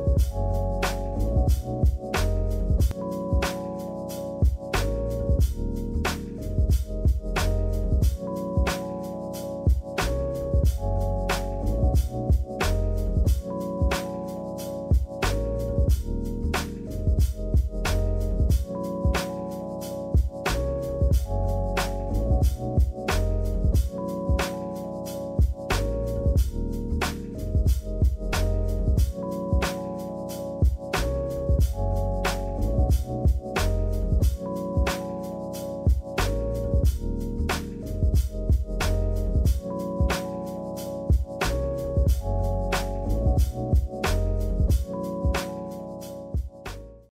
you